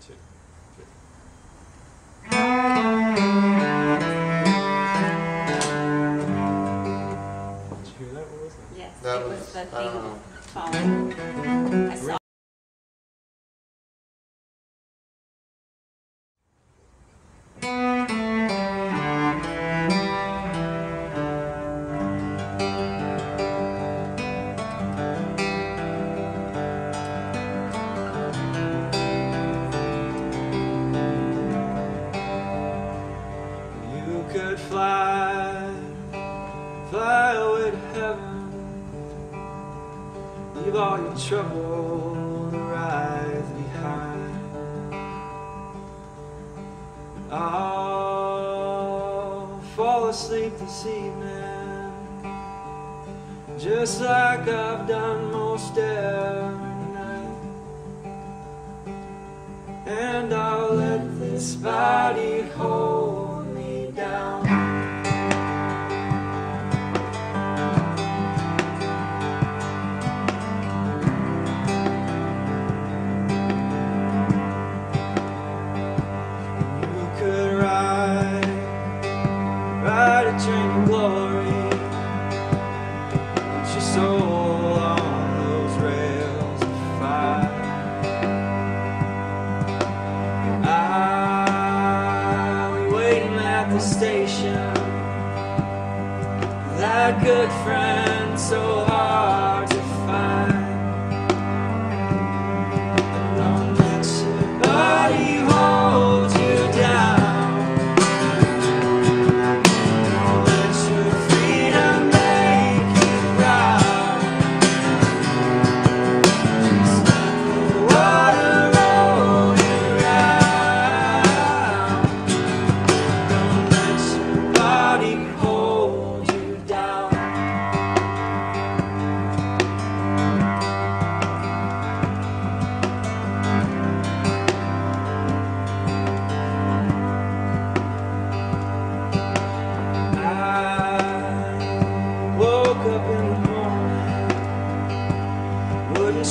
two, three. Did you hear that? What was that? Yes, it was the thing. I saw fly away to heaven. Leave all your trouble right behind. I'll fall asleep this evening, just like I've done most every night. And I'll let this body hold of glory. On those rails of fire. Waiting at the station. That good friend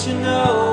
you know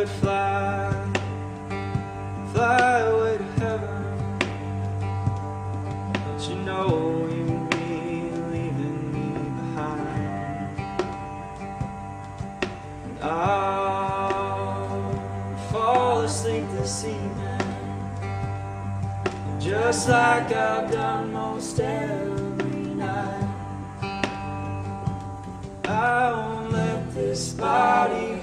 could fly, fly away to heaven. But you know you'd be leaving me behind. And I'll fall asleep this evening, just like I've done most every night. I won't let this body